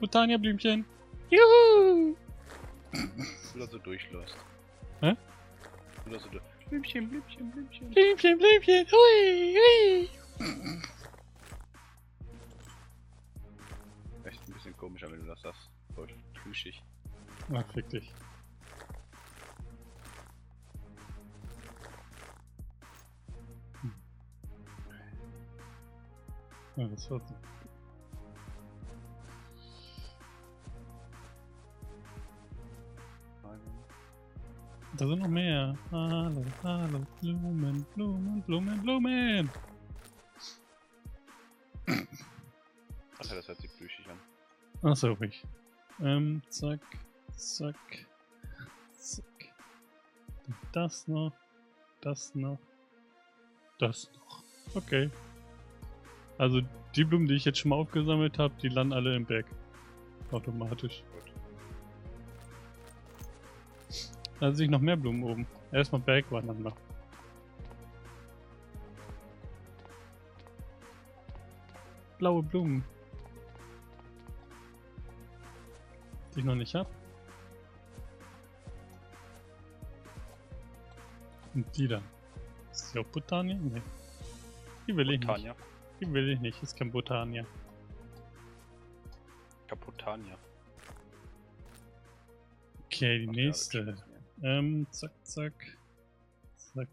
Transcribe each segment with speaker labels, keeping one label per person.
Speaker 1: Botania-Blümchen. Juhu!
Speaker 2: Oder so durchläufst.
Speaker 1: Hä?
Speaker 2: Oder so durch. Blümchen, Blümchen, Blümchen.
Speaker 1: Blümchen, Blümchen. Hui, hui.
Speaker 2: Echt ein bisschen komischer, wenn du das sagst. Voll plüschig.
Speaker 1: Ach, fick dich. Hm. Ja, das war's. Da sind noch mehr. Hallo, hallo, Blumen, Blumen, Blumen, Blumen.
Speaker 2: Ach ja, das hört sich plüschig an.
Speaker 1: Ach so, ruhig. Ähm, zack, zack, zack. Das noch, das noch, das noch. Okay. Also die Blumen, die ich jetzt schon mal aufgesammelt habe, die landen alle im Berg. Automatisch.
Speaker 2: Gut.
Speaker 1: Da sehe ich noch mehr Blumen oben. Erstmal Bergwandern machen. Blaue Blumen. Die ich noch nicht hab. Und die da. Ist die auch Botania? Nee. Die will ich nicht. Die will ich nicht. Ist kein Botania.
Speaker 2: Kaputania.
Speaker 1: Okay, die
Speaker 2: Ach ja,
Speaker 1: nächste.
Speaker 2: stimmt.
Speaker 1: Ähm, zack, zack. Zack.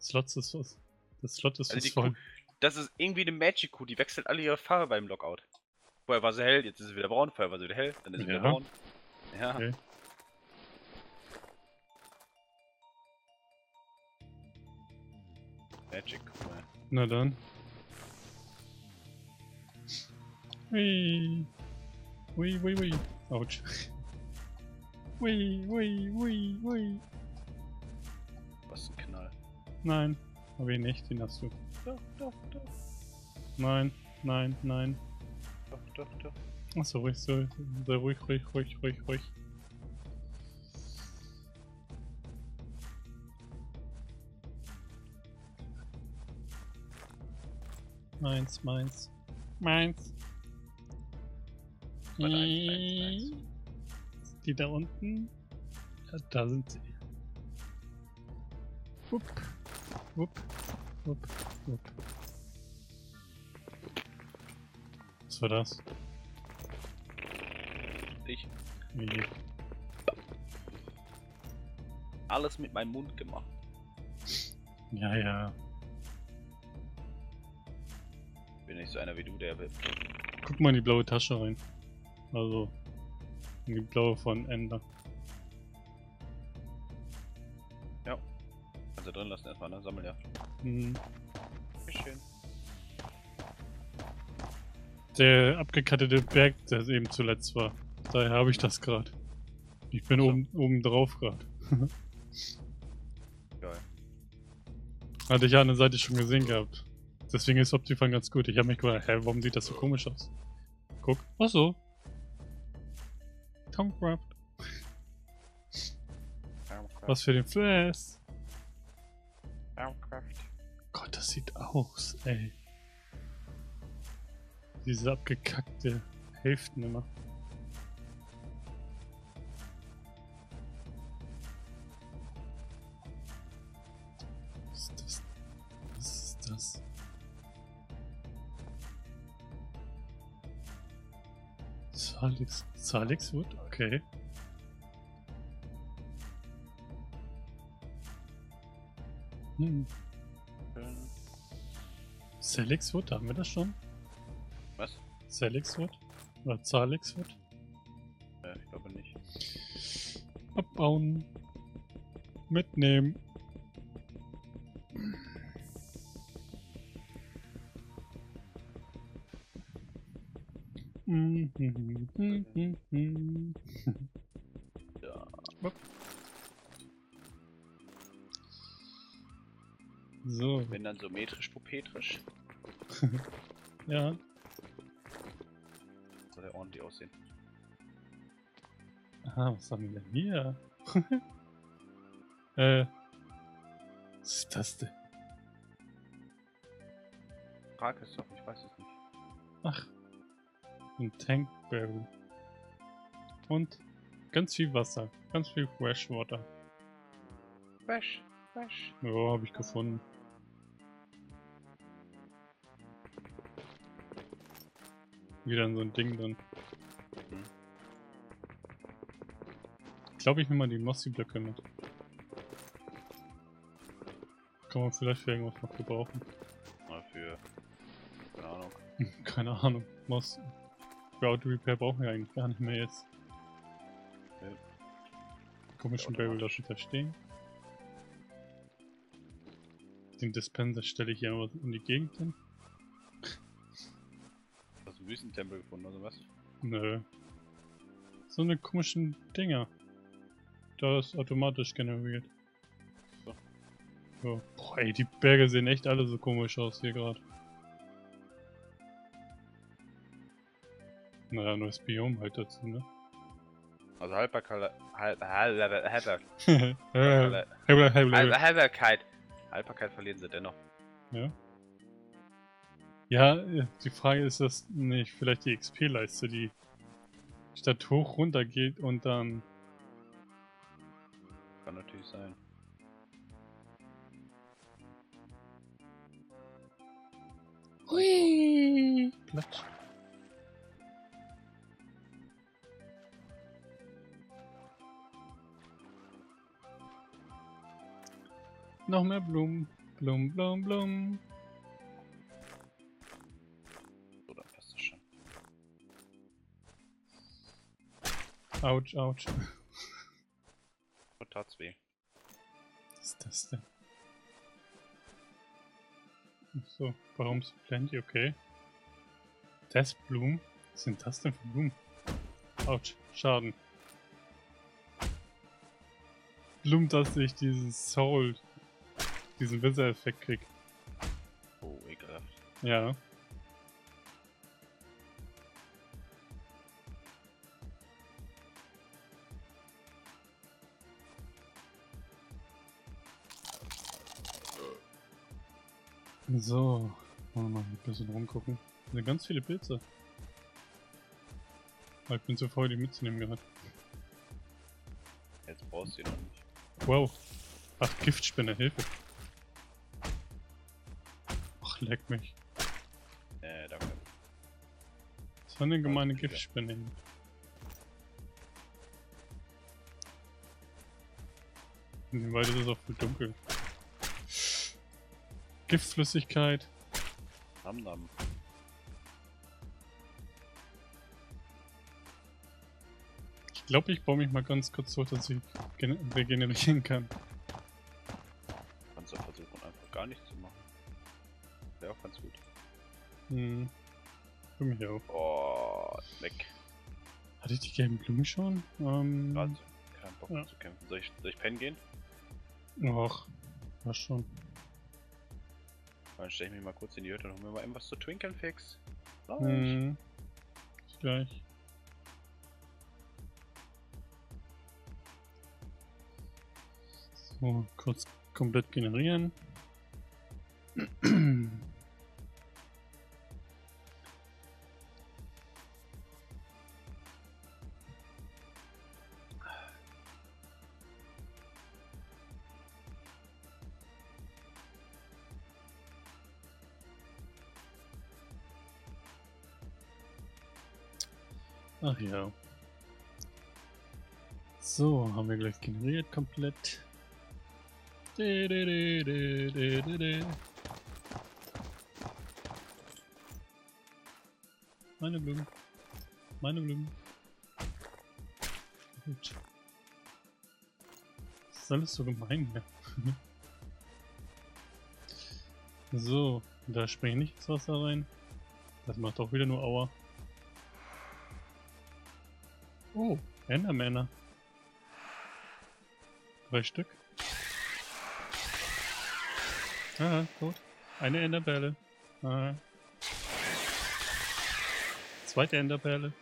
Speaker 1: Slots ist was. Das Slot ist
Speaker 2: Also
Speaker 1: was voll.
Speaker 2: Das ist irgendwie eine Magic Kuh, die wechselt alle ihre Farbe beim Lockout. Vorher war sie hell, jetzt ist sie wieder braun, vorher war sie wieder hell, dann ist sie
Speaker 1: Ja.
Speaker 2: wieder braun. Ja,
Speaker 1: Okay.
Speaker 2: Magic Kuh.
Speaker 1: Na dann. Hui. Hui, hui, hui. Autsch. Hui, hui, hui, hui.
Speaker 2: Was ein Knall.
Speaker 1: Nein, hab ich nicht, den hast du.
Speaker 2: Doch, doch, doch,
Speaker 1: Nein, nein, nein.
Speaker 2: doch, doch, doch.
Speaker 1: Achso, ruhig, so, so ruhig, ruhig, ruhig, ruhig, ruhig. Meins, meins. Meins.
Speaker 2: Warte, eins, eins, eins.
Speaker 1: Die da unten. Ja, da sind sie. Wupp. Wupp. Wupp. Wupp. Was war das?
Speaker 2: Ich
Speaker 1: Wie?
Speaker 2: alles mit meinem Mund gemacht.
Speaker 1: Ja, ja.
Speaker 2: Bin nicht so einer wie du, der will.
Speaker 1: Guck mal in die blaue Tasche rein. Also. Die blaue von Ender.
Speaker 2: Kannst du drin lassen erstmal, ne? Sammel ja.
Speaker 1: Hm.
Speaker 2: Wie schön.
Speaker 1: Der abgekattete Berg, der eben zuletzt war. Daher habe ich das gerade. Ich bin
Speaker 2: So.
Speaker 1: oben, oben drauf gerade.
Speaker 2: Geil.
Speaker 1: Hatte ich ja an der Seite schon gesehen gehabt. Deswegen ist Optifan ganz gut. Ich habe mich gefragt, hä, warum sieht das so komisch aus? Guck. Ach so. Tomcraft. Was für den Flash.
Speaker 2: Minecraft.
Speaker 1: Gott, das sieht aus, ey. Diese abgekackte Hälften immer. Was ist das? Was ist das? Salix. Salix Wood? Okay. Hm.
Speaker 2: Schön.
Speaker 1: Salix Wood, haben wir das schon?
Speaker 2: Was?
Speaker 1: Salix Wood? Oder Salix Wood?
Speaker 2: Ja, ich glaube nicht.
Speaker 1: Abbauen. Mitnehmen.
Speaker 2: Ja.
Speaker 1: So,
Speaker 2: Wenn dann so metrisch pupetrisch,
Speaker 1: ja.
Speaker 2: soll der ordentlich aussehen.
Speaker 1: Aha, was haben wir denn hier? äh. Was ist das denn?
Speaker 2: Frag es doch, ich weiß es nicht.
Speaker 1: Ach. Ein Tank Barrel. Und ganz viel Wasser. Ganz viel Freshwater.
Speaker 2: Fresh, fresh.
Speaker 1: Ja, habe ich gefunden. Wieder in so ein Ding drin. Ich glaube, ich nehme mal die Mossy-Blöcke mit. Kann man vielleicht für irgendwas noch gebrauchen.
Speaker 2: Mal für. Keine Ahnung.
Speaker 1: Keine Ahnung. Moss. Für Auto-Repair brauchen wir eigentlich gar nicht mehr jetzt. Komischen Barrel lasse ich da stehen. Den Dispenser stelle ich hier einfach in die Gegend hin.
Speaker 2: Hast du einen Wüstentempel gefunden oder was?
Speaker 1: Nö. So eine komischen Dinger. Da ist automatisch generiert.
Speaker 2: So.
Speaker 1: So. Boah, ey, die Berge sehen echt alle so komisch aus hier gerade. Naja, neues Biom halt dazu, ne?
Speaker 2: Also Haltbarkeit. Haltbarkeit. Haltbarkeit verlieren sie dennoch.
Speaker 1: Ja. Ja, äh, die Frage ist das nicht vielleicht die XP-Leiste, die statt hoch runter geht und dann.
Speaker 2: Kann natürlich sein.
Speaker 1: Hui! Platsch. Noch mehr Blumen. Blum, blum, blum.
Speaker 2: So, dann passt das schon.
Speaker 1: Autsch, autsch.
Speaker 2: Oh, tat's weh.
Speaker 1: Was ist das denn? Ach So, warum so plenty? Okay. Das Blumen? Was sind das denn für Blumen? Autsch, Schaden. Blumen, dass ich diesen Soul, diesen Wither-Effekt krieg.
Speaker 2: Oh, ekelhaft.
Speaker 1: Ja. So, wollen wir mal ein bisschen rumgucken. Da sind ganz viele Pilze. Aber ich bin zu faul, die mitzunehmen gerade.
Speaker 2: Jetzt brauchst du ihn noch nicht.
Speaker 1: Wow. Ach, Giftspinne, Hilfe. Ach, leck mich.
Speaker 2: Äh, danke.
Speaker 1: War eine gemeine. Giftspinne. In dem Wald ist es auch voll dunkel. Giftflüssigkeit.
Speaker 2: Nam Nam.
Speaker 1: Ich glaube, ich baue mich mal ganz kurz so, dass ich gen- regenerieren kann. Hm. Für mich auch.
Speaker 2: Oh, weg.
Speaker 1: Hatte ich die gelben Blumen schon? Ähm.
Speaker 2: Gerade kein Bock mehr
Speaker 1: Ja.
Speaker 2: zu kämpfen. Soll ich, soll ich pennen gehen?
Speaker 1: Ach, war schon.
Speaker 2: Dann stelle ich mich mal kurz in die Hütte und hol mir mal irgendwas zu twinkeln fix. Gleich.
Speaker 1: Hm. Bis gleich. So, kurz komplett generieren. Ach ja. So, haben wir gleich generiert komplett. De, de, de, de, de, de, de. Meine Blumen. Meine Blumen. Gut. Das ist alles so gemein hier. so, da springe ich nicht ins Wasser rein. Das macht auch wieder nur Aua. Oh, Endermänner. Drei Stück. Ah, tot. Eine Enderperle. Ah. Zweite Enderperle.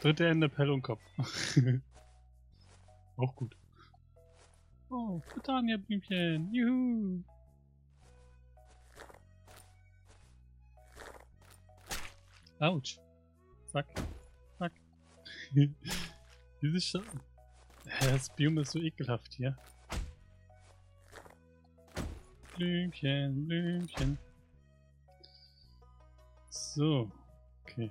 Speaker 1: Dritte Enderperle und Kopf. Auch gut. Oh, Britannia-Blümchen. Juhu. Autsch. Fuck. Fuck. Dieses Scha Das Biom ist so ekelhaft hier. Blümchen, Blümchen. So. Okay.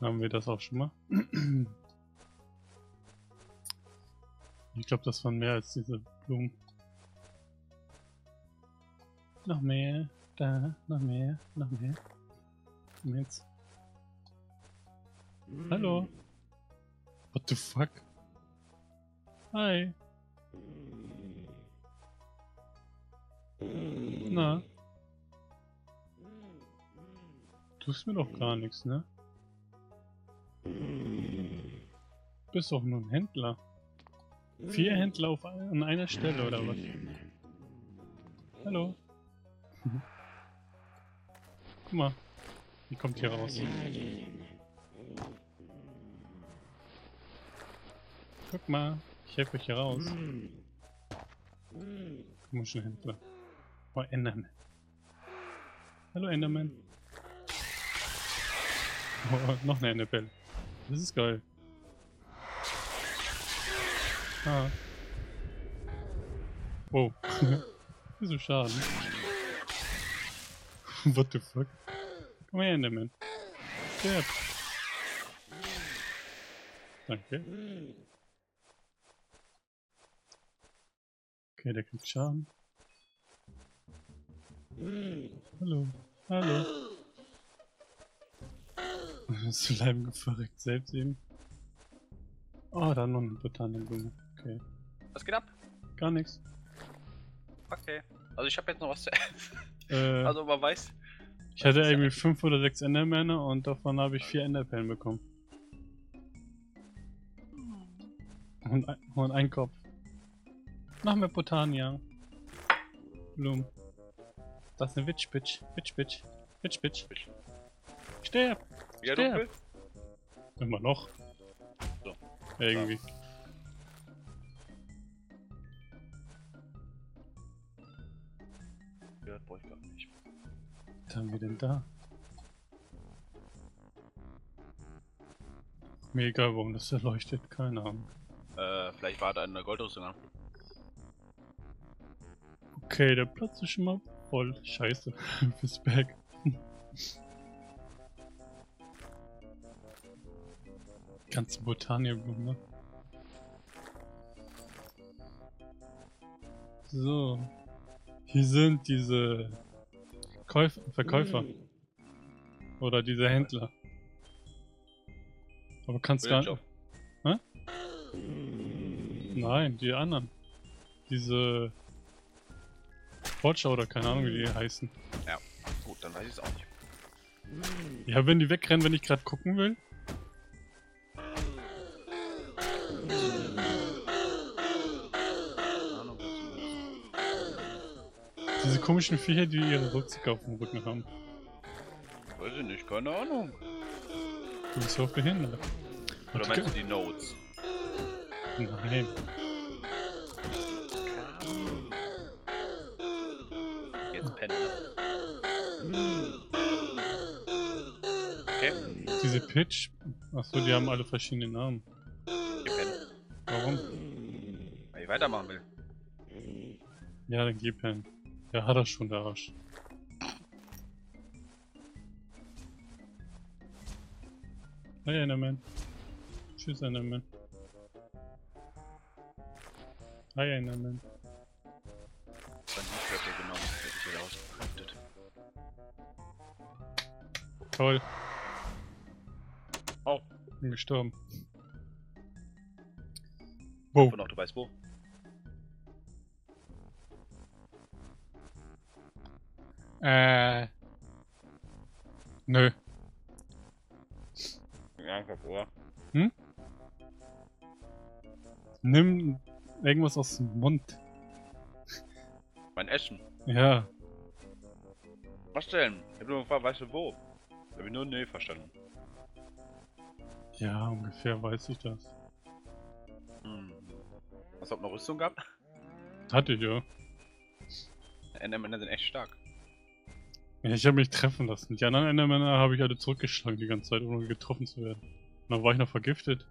Speaker 1: Haben wir das auch schon mal? Ich glaube, das waren mehr als diese Blumen. Noch mehr. Da, noch mehr, noch mehr. Und jetzt. Hallo. What the fuck? Hi. Na? Tust mir doch gar nichts, ne? Bist doch nur ein Händler. Vier Händler auf, an einer Stelle, oder was? Hallo? Guck mal. Die kommt hier raus. Guck mal. Ich helfe euch hier raus. Komischen Händler. Oh, Enderman. Hallo, Enderman. Oh, noch eine Enderbell. Das ist geil. Ah. Oh. Wieso Schaden? What the fuck? Komm her, Enderman. Sterb. Danke. Okay, der kriegt Schaden. Hallo. Hallo. Zu Leim verreckt selbst eben. Oh, da noch eine Botanienblume. Okay.
Speaker 2: Was geht ab?
Speaker 1: Gar nichts.
Speaker 2: Okay. Also ich habe jetzt noch was zu essen.
Speaker 1: Äh,
Speaker 2: Also man weiß.
Speaker 1: Ich hatte irgendwie fünf oder sechs Endermänner und davon habe ich vier Enderperlen bekommen. Und, ein, und ein Kopf. Noch mehr Botania. Blumen. Das ist eine Witchbitch. Witchbitch. Witchbitch. Sterb!
Speaker 2: Ja,
Speaker 1: Sterb.
Speaker 2: dunkel?
Speaker 1: Immer noch.
Speaker 2: So.
Speaker 1: Irgendwie.
Speaker 2: Ja,
Speaker 1: Was haben wir denn da? Mir egal, warum das erleuchtet. Keine Ahnung.
Speaker 2: Äh, vielleicht war da eine Goldrüstung an.
Speaker 1: Okay, der Platz ist schon mal voll. Scheiße. Fürs Berg. Ganze Botanierblumen, ne? So. Hier sind diese Käuf Verkäufer. Oder diese Händler. Aber kannst gar
Speaker 2: Job.
Speaker 1: Nein, die anderen. Diese Forger oder keine Ahnung, wie die heißen.
Speaker 2: Gut, dann weiß ich es auch nicht.
Speaker 1: Ja, wenn die wegrennen, wenn ich gerade gucken will. Komischen Viecher, die ihre Rucksäcke auf dem Rücken haben.
Speaker 2: Weiß ich nicht, keine Ahnung.
Speaker 1: Du bist so behindert.
Speaker 2: Oder meinst du die Notes?
Speaker 1: Nein.
Speaker 2: Jetzt pennen. ne? Okay,
Speaker 1: Diese Pitch. Achso, die haben alle verschiedene Namen.
Speaker 2: wir pennen.
Speaker 1: Warum?
Speaker 2: Weil ich weitermachen will.
Speaker 1: Ja, dann gib hin. Ja, hat er schon, der Arsch. Hi, Enderman. Tschüss, Enderman. Hi, Enderman.
Speaker 2: Die Köpfe genommen, hätte ich wieder ausgepunktet.
Speaker 1: Toll.
Speaker 2: Oh.
Speaker 1: Bin gestorben. Wow.
Speaker 2: Und auch du weißt wo.
Speaker 1: Äh. Nö.
Speaker 2: Einfach vor.
Speaker 1: Nimm irgendwas aus dem Mund.
Speaker 2: Mein Essen.
Speaker 1: Ja.
Speaker 2: Was denn? Ich hab nur gefragt, weißt du wo? Ich hab ich nur nee verstanden.
Speaker 1: Ja, ungefähr weiß ich das.
Speaker 2: Hm. Hast du auch noch Rüstung gehabt?
Speaker 1: Hatte ich ja.
Speaker 2: Endermänner sind echt stark.
Speaker 1: Ich habe mich treffen lassen. Die anderen Endermänner habe ich alle zurückgeschlagen die ganze Zeit, ohne getroffen zu werden. Und dann war ich noch vergiftet.